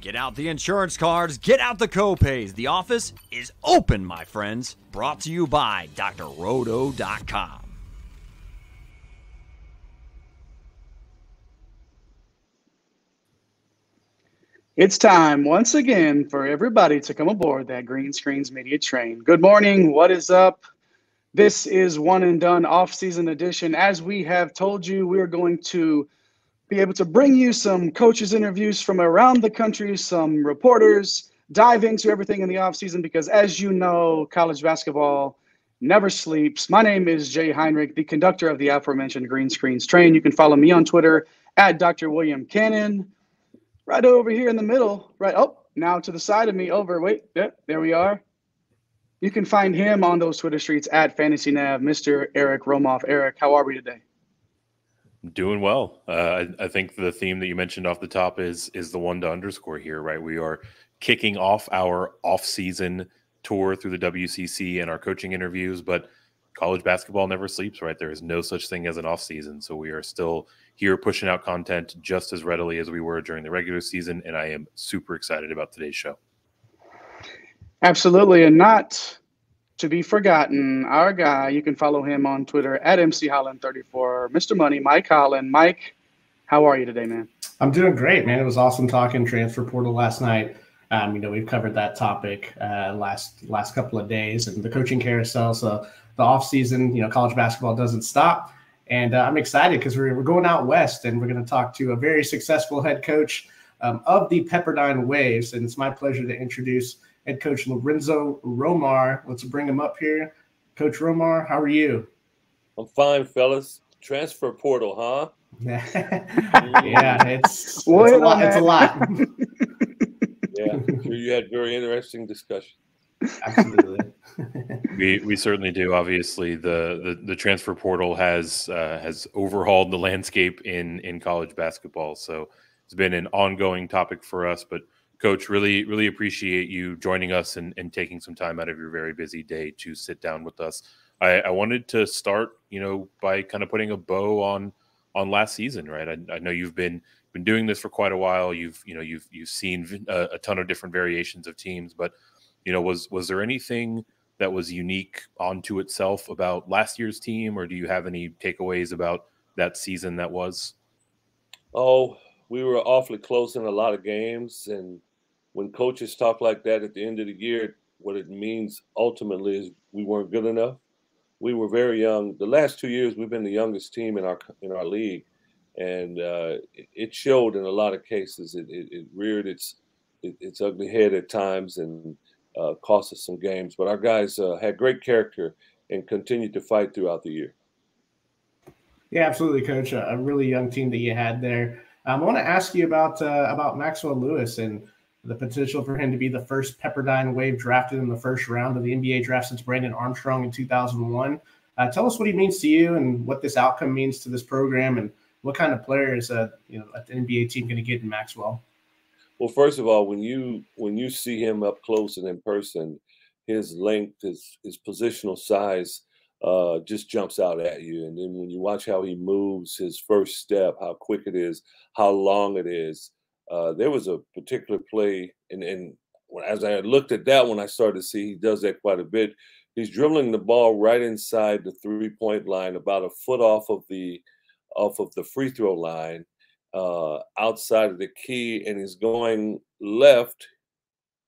Get out the insurance cards, get out the copays. The office is open, my friends. Brought to you by drroto.com. It's time once again for everybody to come aboard that Green Screens Media train. Good morning. What is up? This is one and done off season edition. As we have told you, we're going to be able to bring you some coaches interviews from around the country, some reporters, dive into everything in the off season because as you know, college basketball never sleeps. My name is Jay Heinrich, the conductor of the aforementioned Green Screens train. You can follow me on Twitter at Dr. William Cannon right over here in the middle, right? Oh, now to the side of me, over. Wait, yeah, there we are. You can find him on those Twitter streets at Fantasy Nav, Mr. Eric Romoff. Eric, how are we today? Doing well. Uh, I, I, think the theme that you mentioned off the top is is the one to underscore here, right? We are kicking off our off season tour through the WCC and our coaching interviews, but college basketball never sleeps, right? There is no such thing as an off season, so we are still here pushing out content just as readily as we were during the regular season, and I am super excited about today's show. Absolutely, and not to be forgotten, our guy, you can follow him on Twitter at MC Holland34, Mr. Money, Mike Holland. Mike, how are you today, man? I'm doing great, man. It was awesome talking transfer portal last night. Um, you know, we've covered that topic uh, last last couple of days and the coaching carousel. So the off season, you know, college basketball doesn't stop, and uh, I'm excited because we're, we're going out west and we're going to talk to a very successful head coach um, of the Pepperdine Waves, and it's my pleasure to introduce head coach Lorenzo Romar. Let's bring him up here. Coach Romar, how are you? I'm fine, fellas. Transfer portal, huh? yeah, it's, it's a lot. It's a lot. yeah, sure you had very interesting discussion. Absolutely. we we certainly do. Obviously, the the, the transfer portal has uh, has overhauled the landscape in in college basketball. So it's been an ongoing topic for us, but Coach, really, really appreciate you joining us and, and taking some time out of your very busy day to sit down with us. I, I wanted to start, you know, by kind of putting a bow on on last season, right? I, I know you've been been doing this for quite a while. You've, you know, you've you've seen a, a ton of different variations of teams, but you know, was was there anything that was unique onto itself about last year's team, or do you have any takeaways about that season that was? Oh, we were awfully close in a lot of games, and when coaches talk like that at the end of the year, what it means ultimately is we weren't good enough. We were very young. The last two years, we've been the youngest team in our in our league, and uh, it showed in a lot of cases. It, it, it reared its it, its ugly head at times and uh, cost us some games. But our guys uh, had great character and continued to fight throughout the year. Yeah, absolutely, Coach. A, really young team that you had there. Um, I want to ask you about uh, about Maxwell Lewis and the potential for him to be the first Pepperdine Wave drafted in the first round of the NBA draft since Brandon Armstrong in 2001. Uh, tell us what he means to you and what this outcome means to this program and what kind of players uh, you know the NBA team going to get in Maxwell. Well, first of all, when you when you see him up close and in person, his length, his his positional size, uh, just jumps out at you. And then when you watch how he moves, his first step, how quick it is, how long it is, uh, there was a particular play, and, and as I looked at that one, I started to see he does that quite a bit. He's dribbling the ball right inside the three point line, about a foot off of the off of the free throw line, uh, outside of the key, and he's going left.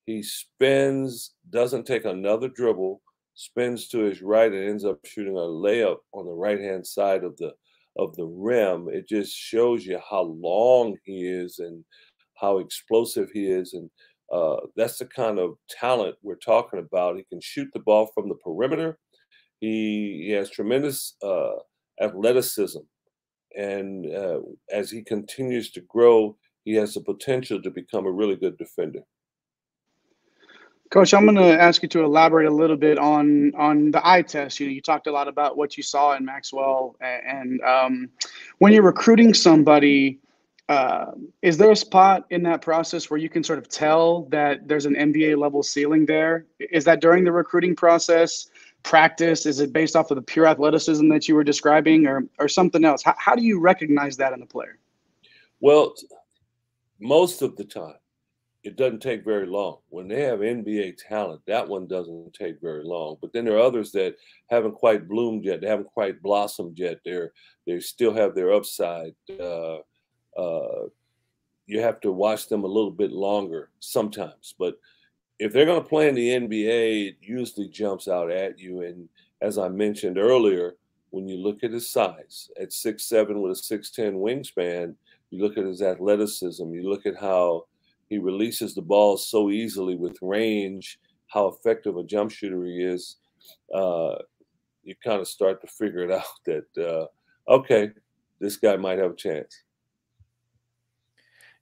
He spins, doesn't take another dribble, spins to his right, and ends up shooting a layup on the right hand side of the of the rim. It just shows you how long he is and how explosive he is. And uh, that's the kind of talent we're talking about. He can shoot the ball from the perimeter. He, he has tremendous uh, athleticism. And uh, as he continues to grow, he has the potential to become a really good defender. Coach, I'm going to ask you to elaborate a little bit on on the eye test. You know, you talked a lot about what you saw in Maxwell, and um, when you're recruiting somebody, uh, is there a spot in that process where you can sort of tell that there's an NBA level ceiling there? Is that during the recruiting process? Practice? Is it based off of the pure athleticism that you were describing, or or something else? How, how do you recognize that in the player? Well, most of the time, it doesn't take very long. When they have NBA talent, that one doesn't take very long. But then there are others that haven't quite bloomed yet. They haven't quite blossomed yet. They're they still have their upside. Uh, uh, you have to watch them a little bit longer sometimes. But if they're going to play in the NBA, it usually jumps out at you. And as I mentioned earlier, when you look at his size at six seven with a six ten wingspan, you look at his athleticism. You look at how he releases the ball so easily with range, how effective a jump shooter he is. Uh, you kind of start to figure it out that uh, okay, this guy might have a chance.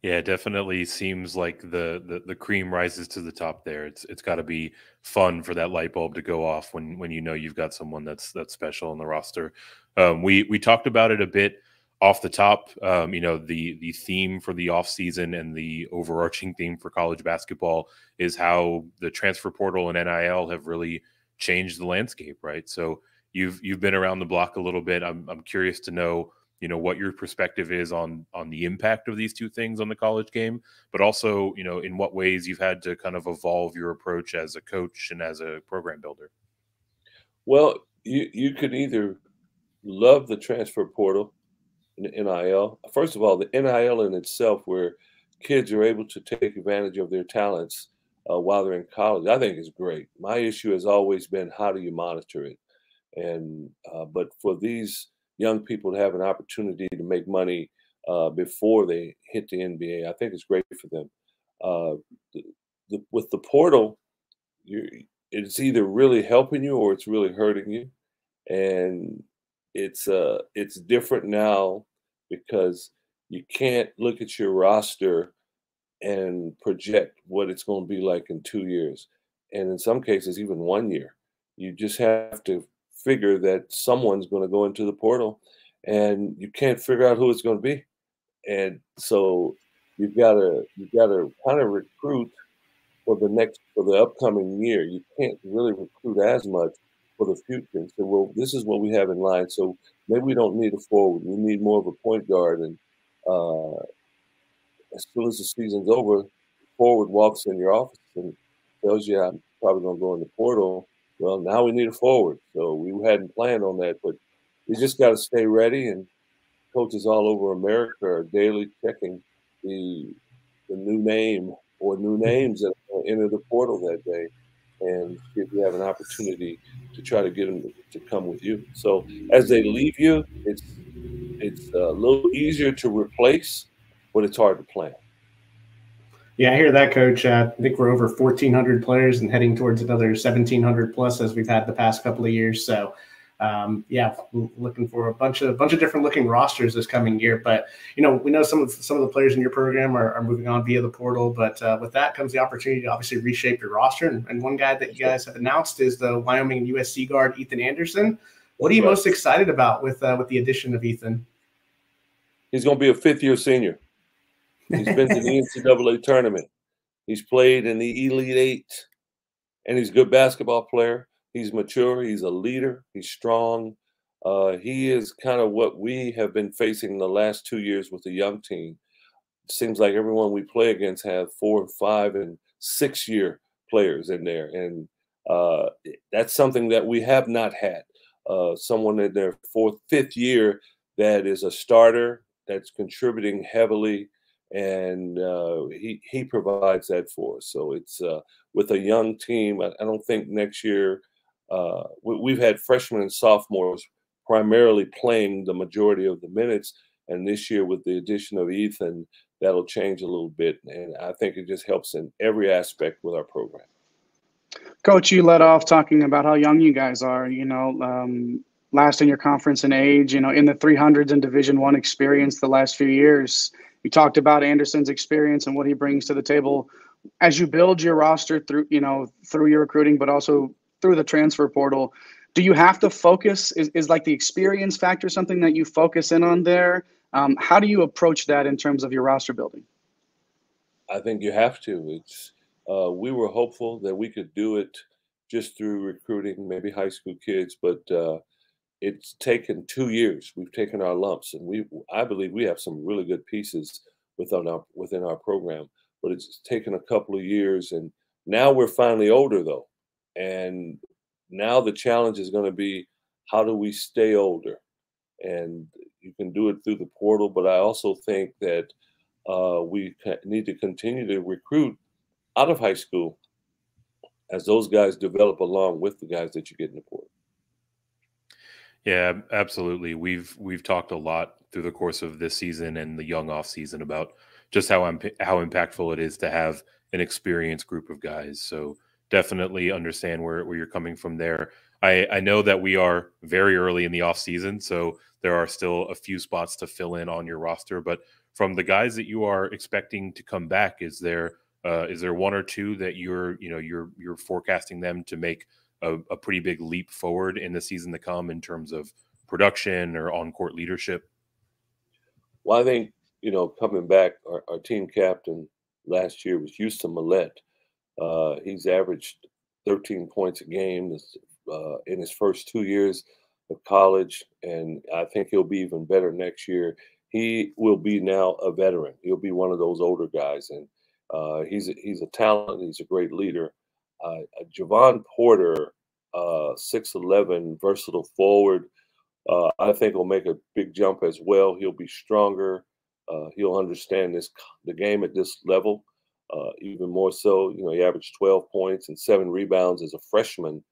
Yeah, definitely seems like the, the the cream rises to the top there. It's it's got to be fun for that light bulb to go off when when you know you've got someone that's that's special on the roster. Um, we we talked about it a bit off the top. Um, you know the the theme for the off season and the overarching theme for college basketball is how the transfer portal and NIL have really changed the landscape, right? So you've you've been around the block a little bit. I'm I'm curious to know you know what your perspective is on on the impact of these two things on the college game but also you know in what ways you've had to kind of evolve your approach as a coach and as a program builder. Well you you could either love the transfer portal NIL first of all the NIL in itself where kids are able to take advantage of their talents uh, while they're in college i think is great. My issue has always been how do you monitor it? And uh, but for these young people to have an opportunity to make money uh, before they hit the NBA. I think it's great for them. Uh, the, the, with the portal, it's either really helping you or it's really hurting you, and it's uh it's different now because you can't look at your roster and project what it's going to be like in two years, and in some cases even one year. You just have to figure that someone's going to go into the portal and you can't figure out who it's going to be. And so you've got to you've got to kind of recruit for the next for the upcoming year. You can't really recruit as much for the future. So well, this is what we have in line. So maybe we don't need a forward. We need more of a point guard. And uh, as soon as the season's over, forward walks in your office and tells you I'm probably going to go in the portal well, now we need a forward. So we hadn't planned on that, but we just got to stay ready. And coaches all over America are daily checking the the new name or new mm-hmm. names that enter the portal that day, and if you have an opportunity to try to get them to, to come with you. So as they leave you, it's it's a little easier to replace, but it's hard to plan. Yeah, I hear that, Coach. Uh, I think we're over 1,400 players and heading towards another 1,700 plus as we've had the past couple of years. So, um, yeah, looking for a bunch of a bunch of different looking rosters this coming year. But you know, we know some of some of the players in your program are, are moving on via the portal. But uh, with that comes the opportunity to obviously reshape your roster. And, and, one guy that you guys have announced is the Wyoming and USC guard Ethan Anderson. What are you most excited about with uh, with the addition of Ethan? He's going to be a fifth year senior. He's been to the NCAA tournament. He's played in the Elite Eight, and he's a good basketball player. He's mature. He's a leader. He's strong. Uh, he is kind of what we have been facing the last two years with the young team. It seems like everyone we play against have four, five, and six year players in there, and uh, that's something that we have not had. Uh, someone in their fourth, fifth year that is a starter that's contributing heavily and uh, he he provides that for us. So it's uh, with a young team. I, I don't think next year uh, we, have had freshmen and sophomores primarily playing the majority of the minutes, and this year with the addition of Ethan, that'll change a little bit, and I think it just helps in every aspect with our program. Coach, you led off talking about how young you guys are. You know, um, last in your conference in age. You know, in the 300s and Division One experience the last few years you talked about Anderson's experience and what he brings to the table as you build your roster through, you know, through your recruiting, but also through the transfer portal. Do you have to focus? Is, is like the experience factor something that you focus in on there? Um, how do you approach that in terms of your roster building? I think you have to. It's uh, we were hopeful that we could do it just through recruiting, maybe high school kids, but uh, it's taken two years. We've taken our lumps, and we I believe we have some really good pieces within our within our program. but it's taken a couple of years. And now we're finally older, though. And now the challenge is going to be how do we stay older? And you can do it through the portal, but I also think that uh, we need to continue to recruit out of high school as those guys develop along with the guys that you get in the portal. Yeah, absolutely. We've we've talked a lot through the course of this season and the young off season about just how how impactful it is to have an experienced group of guys. So definitely understand where, where you're coming from there. I, I know that we are very early in the off season, so there are still a few spots to fill in on your roster. But from the guys that you are expecting to come back, is there uh, is there one or two that you're you know you're you're forecasting them to make a, a pretty big leap forward in the season to come in terms of production or on court leadership? Well, I think you know coming back, our, our team captain last year was Houston Mallette. Uh, he's averaged 13 points a game uh, in his first two years of college, and I think he'll be even better next year. He will be now a veteran. He'll be one of those older guys, and uh, he's a, he's a talent. He's a great leader. Uh, Jevon Porter, uh, six eleven, versatile forward. Uh, I think will make a big jump as well. He'll be stronger. Uh, he'll understand this the game at this level uh, even more so. You know, he averaged 12 points and seven rebounds as a freshman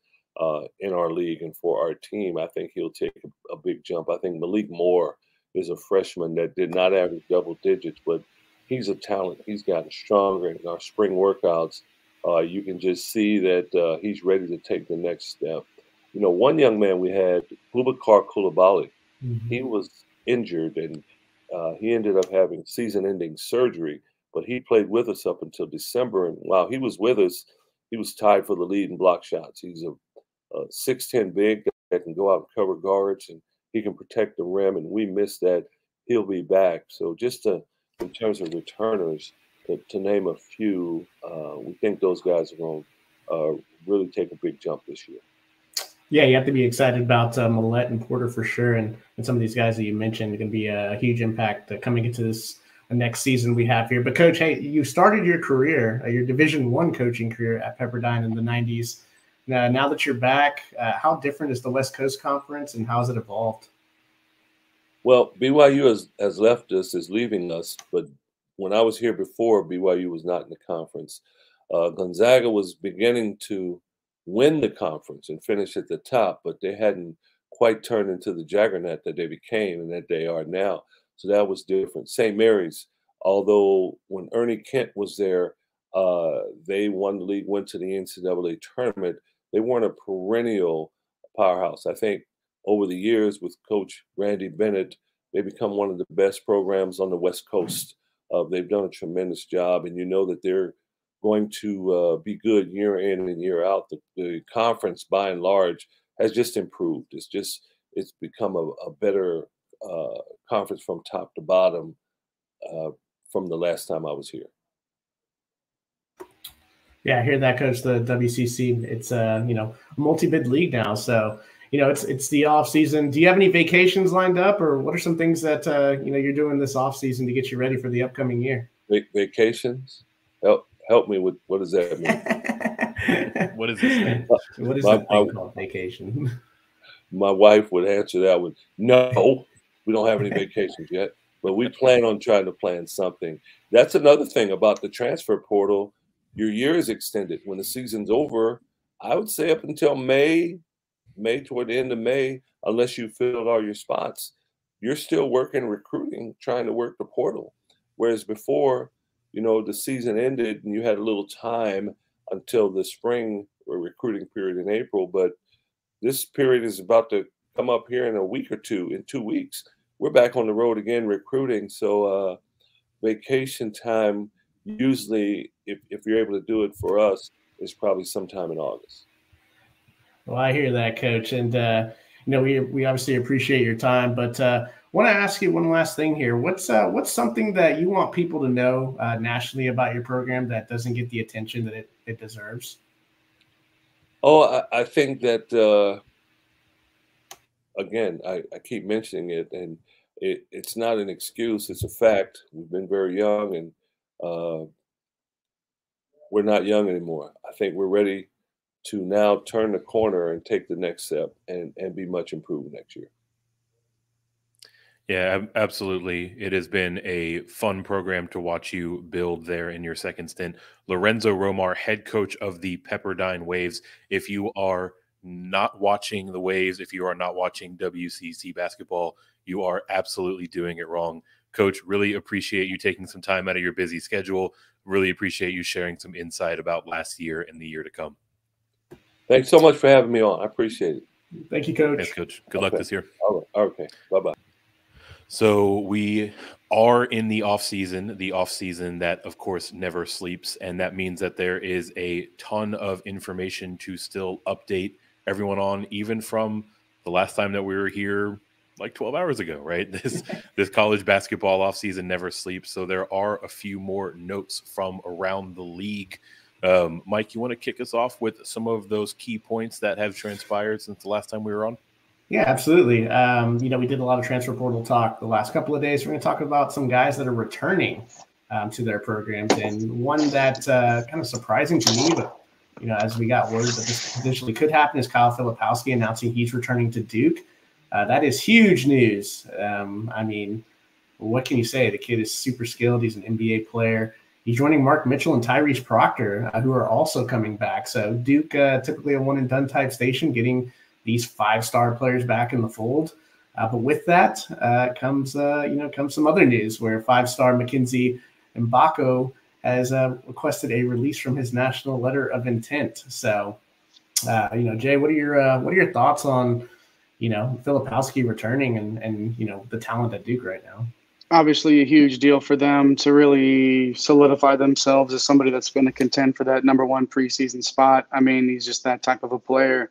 uh, in our league and for our team. I think he'll take a, a, big jump. I think Malik Moore is a freshman that did not average double digits, but he's a talent. He's gotten stronger in our spring workouts. Uh, you can just see that uh, he's ready to take the next step. You know, one young man we had, Boubacar Coulibaly, mm-hmm. he was injured and uh, he ended up having season-ending surgery but he played with us up until December. And while he was with us, he was tied for the lead in block shots. He's a, a 6'10 big that can go out and cover guards and he can protect the rim. And we miss that. He'll be back. So, just to, in terms of returners, to, to name a few, uh, we think those guys are going to uh, really take a big jump this year. Yeah, you have to be excited about uh, Mallette and Porter for sure, and, and some of these guys that you mentioned are going to be a, huge impact uh, coming into this next season we have here. But coach, hey, you started your career, uh, your Division One coaching career at Pepperdine in the '90s. Now, now that you're back, uh, how different is the West Coast Conference, and how has it evolved? Well, BYU has, has left us, is leaving us. But when I was here before, BYU was not in the conference. Uh, Gonzaga was beginning to win the conference and finish at the top, but they hadn't quite turned into the juggernaut that they became and that they are now. So that was different. St. Mary's, although when Ernie Kent was there, uh, they won the league, went to the NCAA tournament. They weren't a perennial powerhouse. I think over the years with Coach Randy Bennett, they become one of the best programs on the West Coast. Uh, they've done a tremendous job, and you know that they're going to uh, be good year in and year out. The, the, conference, by and large, has just improved. It's just it's become a, a better uh, conference from top to bottom uh, from the last time I was here. Yeah, I hear that, Coach. The WCC, it's a uh, you know multi-bid league now, so you know it's it's the off season. Do you have any vacations lined up, or what are some things that uh, you know you're doing this off season to get you ready for the upcoming year? vacations? Help help me with what does that mean? what is this? What is my, that thing called vacation? My wife would answer that with no. We don't have any vacations yet, but we plan on trying to plan something. That's another thing about the transfer portal. Your year is extended. When the season's over, I would say up until May, May toward the end of May, unless you filled all your spots, you're still working recruiting, trying to work the portal. Whereas before, you know, the season ended and you had a little time until the spring recruiting period in April. But this period is about to come up here in a week or two, in two weeks we're back on the road again recruiting. So uh, vacation time usually, if, if you're able to do it for us, is probably sometime in August. Well, I hear that, Coach, and uh, you know we we obviously appreciate your time, but uh, want to ask you one last thing here. What's uh, what's something that you want people to know uh, nationally about your program that doesn't get the attention that it, it deserves? Oh, I, I think that uh, again, I, I keep mentioning it, and it, it's not an excuse; it's a fact. We've been very young, and uh, we're not young anymore. I think we're ready to now turn the corner and take the next step and, and be much improved next year. Yeah, absolutely. It has been a fun program to watch you build there in your second stint. Lorenzo Romar, head coach of the Pepperdine Waves. If you are not watching the Waves, if you are not watching WCC basketball, you are absolutely doing it wrong. Coach, really appreciate you taking some time out of your busy schedule. Really appreciate you sharing some insight about last year and the year to come. Thanks so much for having me on. I appreciate it. Thank you, Coach. Thanks, Coach. Good okay. luck this year. All right. Okay. Bye bye. So we are in the off season, the off season that of course never sleeps, and that means that there is a ton of information to still update everyone on, even from the last time that we were here like 12 hours ago, right? This this college basketball off season never sleeps. So there are a few more notes from around the league. Um, Mike, you want to kick us off with some of those key points that have transpired since the last time we were on? Yeah, absolutely. Um, you know, we did a lot of transfer portal talk the last couple of days. We're going to talk about some guys that are returning um, to their programs, and one that uh, kind of surprising to me, but you know, as we got word that this potentially could happen, is Kyle Filipowski announcing he's returning to Duke. Uh, that is huge news. Um, I mean, what can you say? The kid is super skilled. He's an NBA player. He's joining Mark Mitchell and Tyrese Proctor, uh, who are also coming back. So Duke, uh, typically a one and done type station, getting these five star players back in the fold. Uh, but with that uh, comes, uh, you know, comes some other news where five star Mackenzie Mgbako has uh, requested a release from his national letter of intent. So, you know, Jay, what are your what are your thoughts on, you know, Filipowski returning and and you know the talent at Duke right now? Obviously, a huge deal for them to really solidify themselves as somebody that's going to contend for that number one preseason spot. I mean, he's just that type of a player.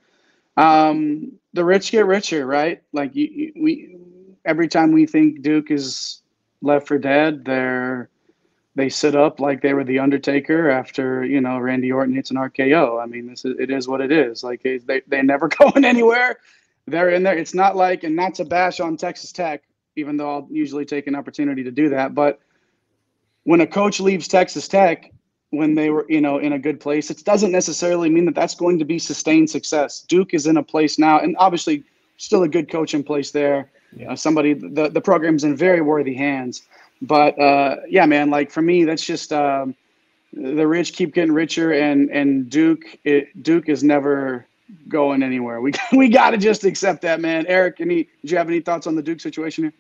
Um, the rich get richer, right? Like you, you, we, every time we think Duke is left for dead, they're they sit up like they were the Undertaker after you know Randy Orton hits an RKO. I mean, this is it is what it is. Like they they never going anywhere. They're in there. It's not like and not to bash on Texas Tech, even though I'll usually take an opportunity to do that. But when a coach leaves Texas Tech, when they were, you know, in a good place. It doesn't necessarily mean that that's going to be sustained success. Duke is in a place now, and obviously still a good coach in place there. Yeah. Uh, somebody, the the program's in very worthy hands. But uh, yeah, man, like for me, that's just um, the rich keep getting richer, and and Duke, it, Duke is never going anywhere. We we got to just accept that, man. Eric, any? Did you have any thoughts on the Duke situation here?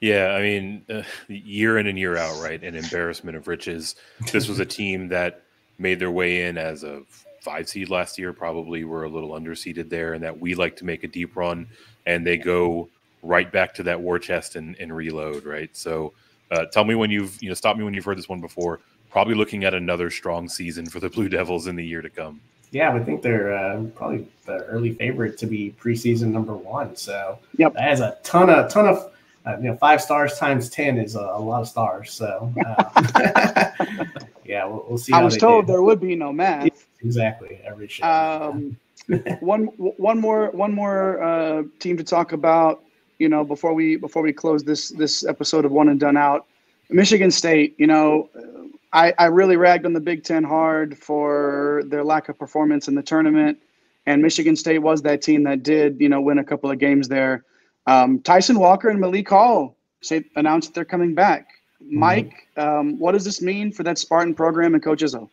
Yeah, I mean, uh, year in and year out, right? An embarrassment of riches. This was a team that made their way in as a five seed last year. Probably were a little underseeded there, and that we like to make a deep run, and they go right back to that war chest and, and reload, right? So, uh, tell me when you've you know stop me when you've heard this one before. Probably looking at another strong season for the Blue Devils in the year to come. Yeah, I think they're uh, probably the early favorite to be preseason number one. So, yep. that has a ton of ton of uh, you know, five stars times ten is a, a lot of stars. So, uh, yeah, we'll, we'll, see. I was told do. there would be no math. Exactly, every show. Um, one one more one more uh, team to talk about. You know, before we before we close this this episode of One and Done Out, Michigan State. You know, I I really ragged on the Big Ten hard for their lack of performance in the tournament, and Michigan State was that team that did you know win a couple of games there. Um, Tyson Walker and Malik Hall say announced that they're coming back. Mm-hmm. Mike, um, what does this mean for that Spartan program and Coach Izzo?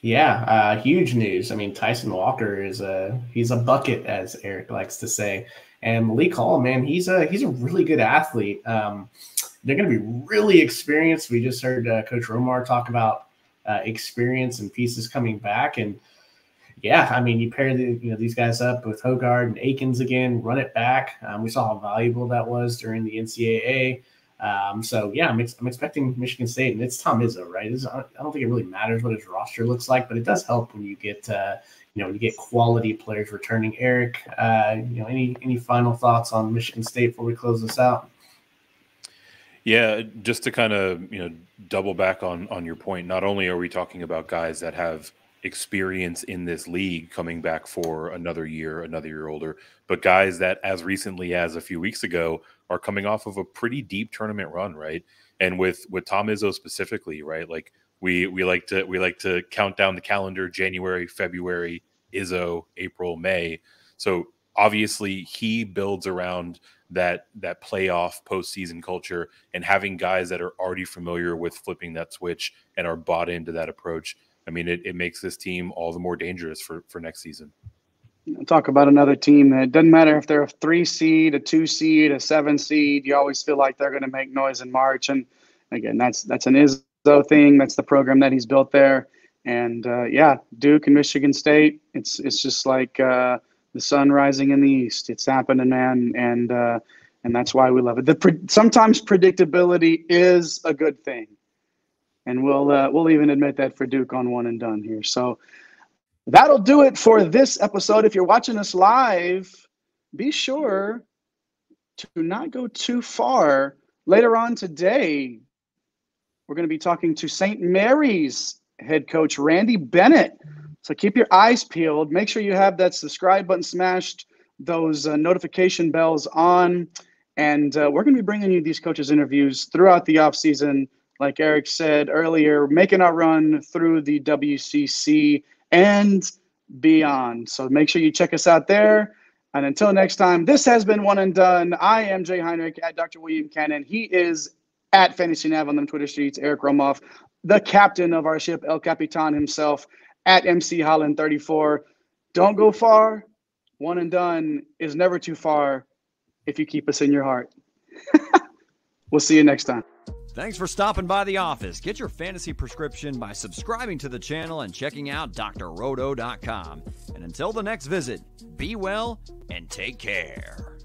Yeah, uh, huge news. I mean, Tyson Walker is a he's a bucket, as Eric likes to say, and Malik Hall, man, he's a he's a really good athlete. Um, they're going to be really experienced. We just heard uh, Coach Romar talk about uh, experience and pieces coming back, and yeah, I mean, you pair the, you know these guys up with Hoggard and Akins again, run it back. Um, we saw how valuable that was during the NCAA. Um, so yeah, I'm, ex- I'm expecting Michigan State, and it's Tom Izzo, right? It's, I don't think it really matters what his roster looks like, but it does help when you get uh, you know when you get quality players returning. Eric, uh, you know, any any final thoughts on Michigan State before we close this out? Yeah, just to kind of you know double back on on your point. Not only are we talking about guys that have experience in this league coming back for another year, another year older, but guys that as recently as a few weeks ago are coming off of a pretty deep tournament run, right? And with with Tom Izzo specifically, right? Like we we like to we like to count down the calendar January, February, Izzo, April, May. So obviously he builds around that that playoff postseason culture and having guys that are already familiar with flipping that switch and are bought into that approach. I mean, it, it makes this team all the more dangerous for for next season. Talk about another team that doesn't matter if they're a three seed, a two seed, a seven seed. You always feel like they're going to make noise in March. And again, that's that's an Izzo thing. That's the program that he's built there. And uh, yeah, Duke and Michigan State. It's it's just like uh, the sun rising in the east. It's happening, man. And uh, and that's why we love it. The pre- sometimes predictability is a good thing, and we'll uh, we'll even admit that for Duke on one and done here. So. That'll do it for this episode. If you're watching us live, be sure to not go too far. Later on today, we're going to be talking to St. Mary's head coach, Randy Bennett. So keep your eyes peeled. Make sure you have that subscribe button smashed, those uh, notification bells on. And uh, we're going to be bringing you these coaches' interviews throughout the offseason. Like Eric said earlier, making our run through the WCC and beyond. So make sure you check us out there. And until next time, this has been One and Done. I am Jay Heinrich at Dr. William Cannon. He is at Fantasy Nav on them Twitter streets. Eric Romoff, the captain of our ship, El Capitan himself, at MC Holland 34. Don't go far. One and Done is never too far if you keep us in your heart. we'll see you next time. Thanks for stopping by the office. Get your fantasy prescription by subscribing to the channel and checking out drroto.com. And until the next visit, be well and take care.